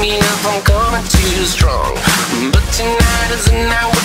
me if I'm coming too strong. But tonight is the night.